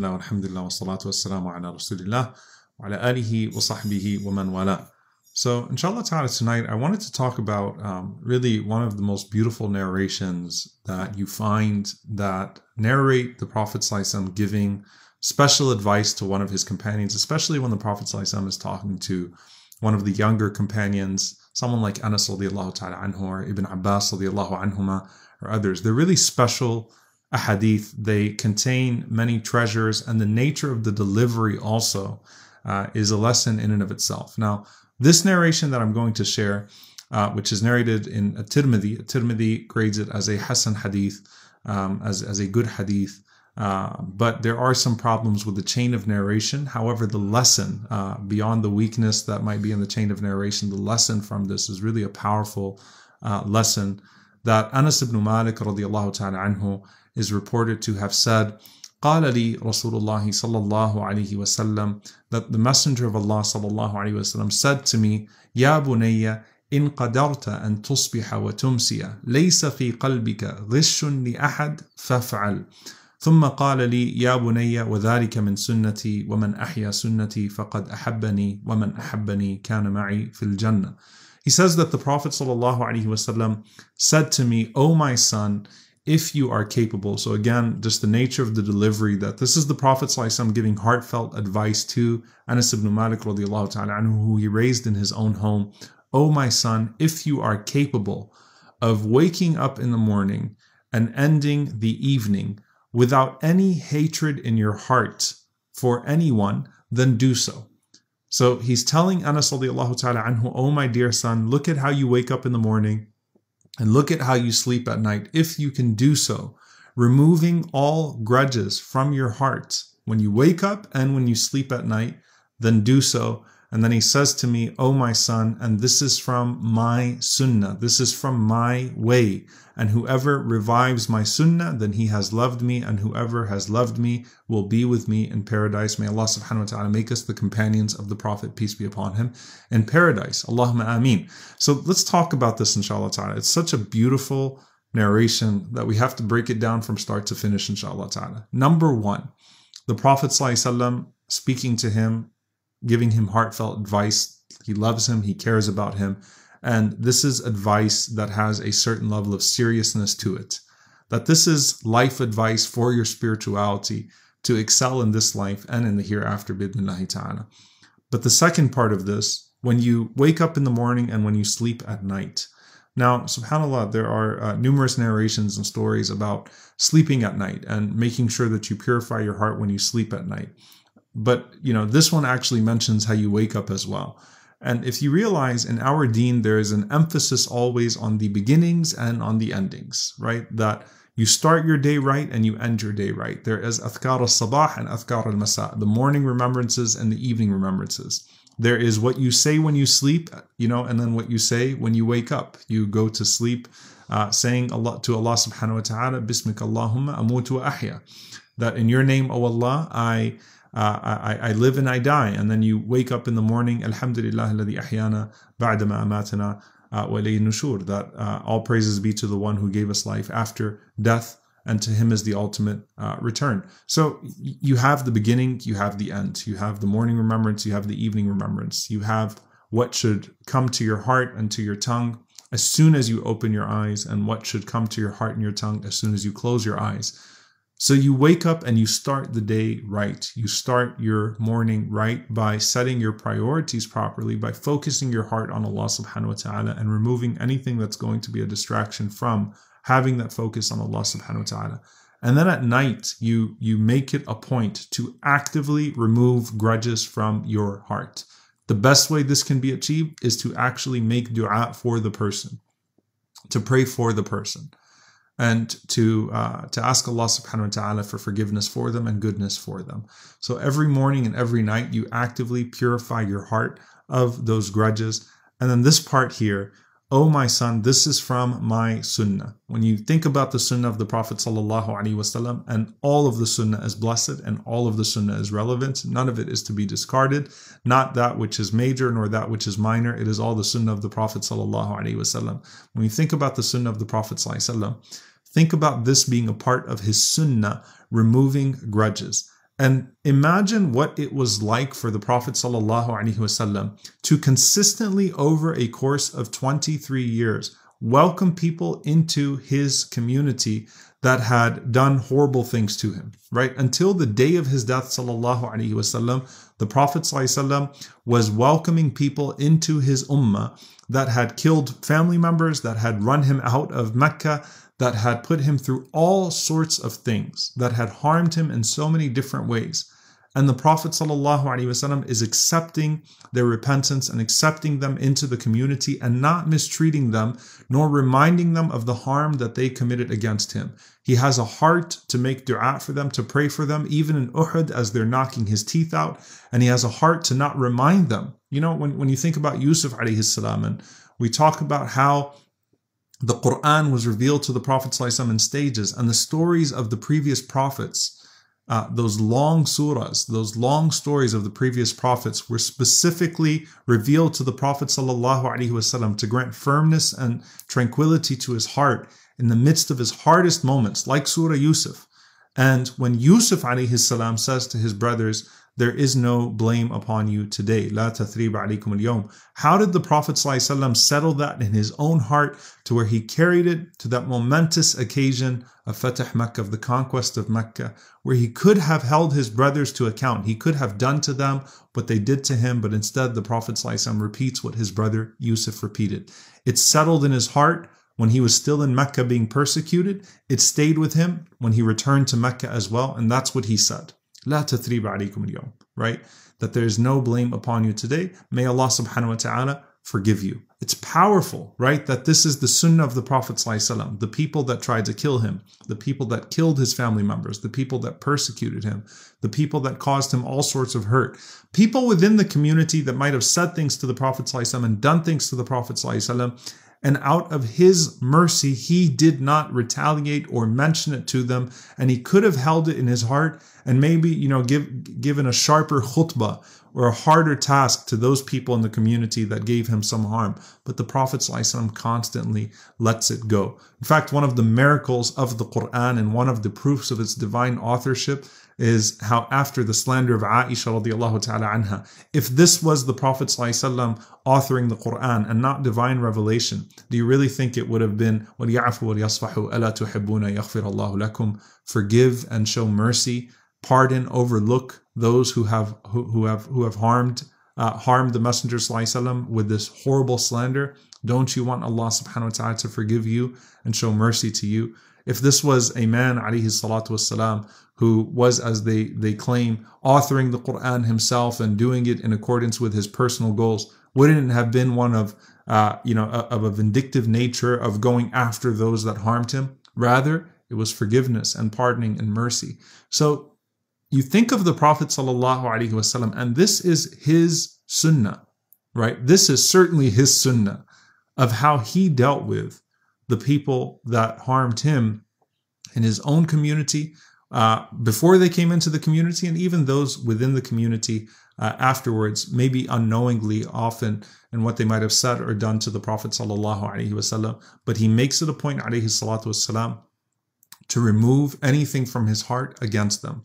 الله والحمد لله والصلاة والسلام على رسول الله وعلى آله وصحبه ومن والاه. So, inshallah ta'ala, tonight I wanted to talk about um, really one of the most beautiful narrations that you find that narrate the Prophet ﷺ giving special advice to one of his companions, especially when the Prophet ﷺ is talking to one of the younger companions, someone like Anas radiallahu ta'ala anhu or Ibn Abbas radiallahu anhuma or others. They're really special ahadith. They contain many treasures, and the nature of the delivery also uh, is a lesson in and of itself. Now, this narration that I'm going to share, uh, which is narrated in a Tirmidhi, Tirmidhi grades it as a Hasan hadith, um, as, as a good hadith. Uh, but there are some problems with the chain of narration. However, the lesson, uh, beyond the weakness that might be in the chain of narration, the lesson from this is really a powerful uh, lesson that Anas ibn Malik radiallahu ta'ala anhu is reported to have said, قال لي رسول الله صلى الله عليه وسلم that the messenger of Allah صلى الله عليه وسلم said to me يا بني إن قدرت أن تصبح وتمسي ليس في قلبك غش لأحد فافعل ثم قال لي يا بني وذلك من سنتي ومن أحيا سنتي فقد أحبني ومن أحبني كان معي في الجنة He says that the Prophet ﷺ said to me, O my son, if you are capable. So again, just the nature of the delivery that this is the Prophet ﷺ giving heartfelt advice to Anas ibn Malik radiallahu ta'ala who he raised in his own home. O my son, if you are capable of waking up in the morning and ending the evening without any hatred in your heart for anyone, then do so. So he's telling Anas radiallahu ta'ala anhu, Oh my dear son, look at how you wake up in the morning and look at how you sleep at night. If you can do so, removing all grudges from your heart when you wake up and when you sleep at night, then do so. And then he says to me, Oh my son, and this is from my sunnah, this is from my way. And whoever revives my sunnah, then he has loved me, and whoever has loved me will be with me in paradise. May Allah subhanahu wa ta'ala make us the companions of the Prophet, peace be upon him, in paradise. Allahumma ameen. So let's talk about this, inshallah ta'ala. It's such a beautiful narration that we have to break it down from start to finish, inshallah ta'ala. Number one, the Prophet speaking to him giving him heartfelt advice. He loves him, he cares about him. And this is advice that has a certain level of seriousness to it. That this is life advice for your spirituality to excel in this life and in the hereafter. But the second part of this, when you wake up in the morning and when you sleep at night. Now, subhanAllah, there are uh, numerous narrations and stories about sleeping at night and making sure that you purify your heart when you sleep at night. But, you know, this one actually mentions how you wake up as well. And if you realize in our deen, there is an emphasis always on the beginnings and on the endings, right? That you start your day right and you end your day right. There is athkar al-sabah and athkar al-masa, the morning remembrances and the evening remembrances. There is what you say when you sleep, you know, and then what you say when you wake up. You go to sleep uh, saying Allah to Allah subhanahu wa ta'ala, Bismika Allahumma amutu ahya. That in your name, O Allah, I uh, I, I, live and I die. And then you wake up in the morning, Alhamdulillah, ahyana ba'dama amatana uh, wa nushur, that uh, all praises be to the one who gave us life after death, and to him is the ultimate uh, return. So you have the beginning, you have the end, you have the morning remembrance, you have the evening remembrance, you have what should come to your heart and to your tongue as soon as you open your eyes, and what should come to your heart and your tongue as soon as you close your eyes. So you wake up and you start the day right. You start your morning right by setting your priorities properly, by focusing your heart on Allah subhanahu wa ta'ala and removing anything that's going to be a distraction from having that focus on Allah subhanahu wa ta'ala. And then at night, you, you make it a point to actively remove grudges from your heart. The best way this can be achieved is to actually make dua for the person, to pray for the person and to uh, to ask Allah subhanahu wa ta'ala for forgiveness for them and goodness for them. So every morning and every night you actively purify your heart of those grudges. And then this part here, oh my son, this is from my sunnah. When you think about the sunnah of the Prophet wasallam, and all of the sunnah is blessed and all of the sunnah is relevant, none of it is to be discarded, not that which is major nor that which is minor. It is all the sunnah of the Prophet wasallam. When you think about the sunnah of the Prophet wasallam, Think about this being a part of his sunnah, removing grudges. And imagine what it was like for the Prophet ﷺ to consistently, over a course of 23 years, welcome people into his community that had done horrible things to him, right? Until the day of his death, wasallam, the Prophet ﷺ was welcoming people into his ummah that had killed family members, that had run him out of Mecca, that had put him through all sorts of things, that had harmed him in so many different ways. And the Prophet ﷺ is accepting their repentance and accepting them into the community and not mistreating them, nor reminding them of the harm that they committed against him. He has a heart to make dua for them, to pray for them, even in Uhud as they're knocking his teeth out. And he has a heart to not remind them. You know, when, when you think about Yusuf salam, and we talk about how the Quran was revealed to the Prophet in stages and the stories of the previous prophets uh, those long surahs, those long stories of the previous prophets were specifically revealed to the Prophet ﷺ to grant firmness and tranquility to his heart in the midst of his hardest moments, like Surah Yusuf. And when Yusuf salam says to his brothers, there is no blame upon you today. La tathrib alaykum al How did the Prophet ﷺ settle that in his own heart to where he carried it to that momentous occasion of Fatah Mecca, of the conquest of Mecca, where he could have held his brothers to account. He could have done to them what they did to him, but instead the Prophet ﷺ repeats what his brother Yusuf repeated. It settled in his heart when he was still in Mecca being persecuted. It stayed with him when he returned to Mecca as well, and that's what he said. لا تثريب عليكم اليوم right that there is no blame upon you today may Allah subhanahu wa ta'ala forgive you it's powerful right that this is the sunnah of the prophet ﷺ, the people that tried to kill him the people that killed his family members the people that persecuted him the people that caused him all sorts of hurt people within the community that might have said things to the prophet ﷺ and done things to the prophet ﷺ and out of his mercy, he did not retaliate or mention it to them. And he could have held it in his heart and maybe, you know, give, given a sharper khutbah or a harder task to those people in the community that gave him some harm. But the Prophet constantly lets it go. In fact, one of the miracles of the Quran and one of the proofs of its divine authorship is how after the slander of Aisha radiallahu ta'ala anha, if this was the Prophet authoring the Quran and not divine revelation, do you really think it would have been وَلْيَعْفُوا وَلْيَصْفَحُوا أَلَا تُحِبُّونَ يَغْفِرَ اللَّهُ لَكُمْ Forgive and show mercy, pardon, overlook those who have who, who have who have harmed uh, harmed the Messenger ﷺ with this horrible slander. Don't you want Allah subhanahu wa ta'ala to forgive you and show mercy to you? If this was a man, alayhi salatu wasalam, who was, as they, they claim, authoring the Quran himself and doing it in accordance with his personal goals, wouldn't it have been one of, uh, you know, of a vindictive nature of going after those that harmed him? Rather, it was forgiveness and pardoning and mercy. So you think of the Prophet wasallam, and this is his sunnah, right? This is certainly his sunnah of how he dealt with the people that harmed him in his own community, uh, before they came into the community and even those within the community uh, afterwards, maybe unknowingly often in what they might have said or done to the Prophet wasallam. But he makes it a point wasallam, to remove anything from his heart against them.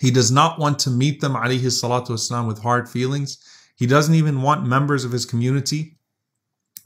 He does not want to meet them wasallam, with hard feelings. He doesn't even want members of his community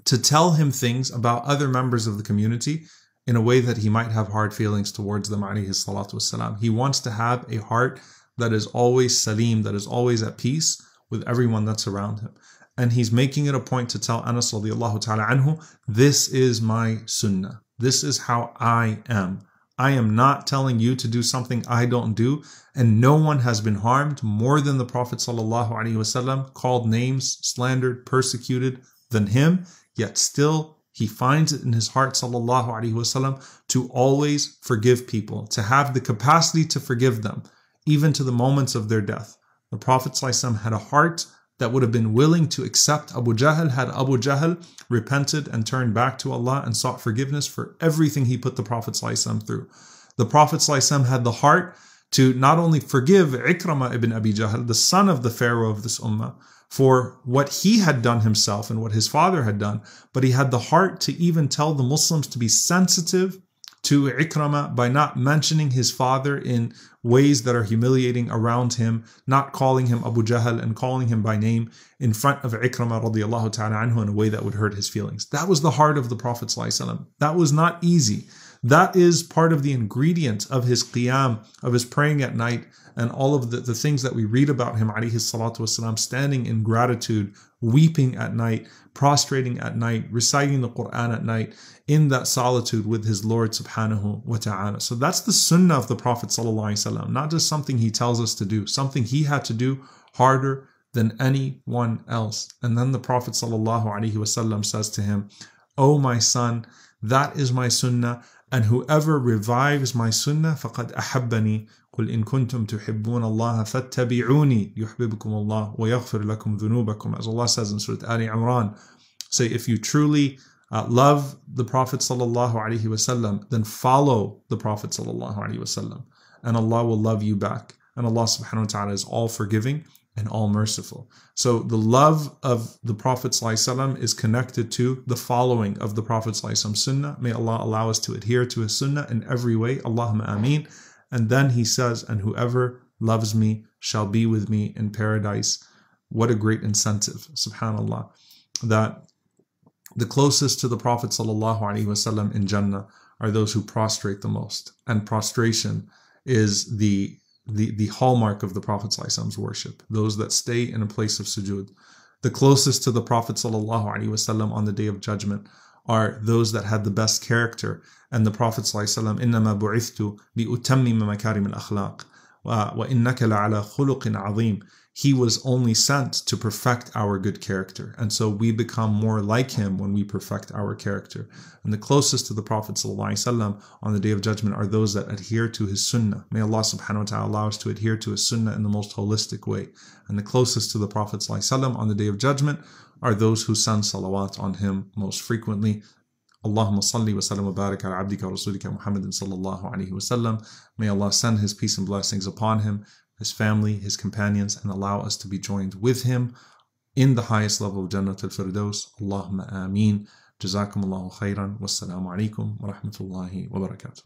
to tell him things about other members of the community in a way that he might have hard feelings towards them alayhi He wants to have a heart that is always salim, that is always at peace with everyone that's around him. And he's making it a point to tell Anas radiallahu ta'ala anhu, this is my sunnah. This is how I am. I am not telling you to do something I don't do, and no one has been harmed more than the Prophet sallallahu called names, slandered, persecuted than him. Yet still he finds it in his heart, sallallahu alaihi wasallam, to always forgive people, to have the capacity to forgive them, even to the moments of their death. The Prophet ﷺ had a heart that would have been willing to accept Abu Jahl had Abu Jahl repented and turned back to Allah and sought forgiveness for everything he put the Prophet ﷺ through. The Prophet ﷺ had the heart to not only forgive Ikramah ibn Abi Jahl, the son of the Pharaoh of this ummah, for what he had done himself and what his father had done, but he had the heart to even tell the Muslims to be sensitive to Ikramah by not mentioning his father in ways that are humiliating around him, not calling him Abu Jahl and calling him by name in front of Ikramah radiallahu ta'ala anhu in a way that would hurt his feelings. That was the heart of the Prophet That was not easy. That is part of the ingredient of his qiyam, of his praying at night, and all of the, the things that we read about him, alayhi salatu wasalam, standing in gratitude, weeping at night, prostrating at night, reciting the Quran at night, in that solitude with his Lord subhanahu wa ta'ala. So that's the sunnah of the Prophet sallallahu not just something he tells us to do, something he had to do harder than anyone else. And then the Prophet sallallahu alaihi wasallam says to him, "O oh my son, that is my sunnah, and whoever revives my sunnah, فقد أحبني قل إن كنتم تحبون الله فاتبعوني يحببكم الله ويغفر لكم ذنوبكم as Allah says in Surah Ali Imran say if you truly uh, love the Prophet sallallahu alaihi wasallam then follow the Prophet sallallahu alaihi wasallam and Allah will love you back and Allah subhanahu wa ta'ala is all forgiving and all merciful. So the love of the Prophet ﷺ is connected to the following of the Prophet ﷺ sunnah. May Allah allow us to adhere to his sunnah in every way. Allahumma ameen. And then he says, and whoever loves me shall be with me in paradise. What a great incentive, subhanAllah, that the closest to the Prophet ﷺ in Jannah are those who prostrate the most. And prostration is the the, the hallmark of the Prophet ﷺ's worship, those that stay in a place of sujood. The closest to the Prophet ﷺ on the day of judgment are those that had the best character. And the Prophet ﷺ, إِنَّمَا بُعِثْتُ لِأُتَمِّمَ مَكَارِمِ الْأَخْلَاقِ وَإِنَّكَ لَعَلَى خُلُقٍ عَظِيمٍ he was only sent to perfect our good character. And so we become more like him when we perfect our character. And the closest to the Prophet ﷺ on the day of judgment are those that adhere to his sunnah. May Allah subhanahu wa ta'ala allow us to adhere to his sunnah in the most holistic way. And the closest to the Prophet ﷺ on the day of judgment are those who send salawat on him most frequently. اللهم صل وسلم وبارك على عبدك ورسولك محمد صلى الله عليه وسلم. May Allah send His peace and blessings upon him his family, his companions, and allow us to be joined with him in the highest level of Jannat al-Firdaus. Allahumma ameen. جزاكم الله خيرا والسلام عليكم ورحمة الله وبركاته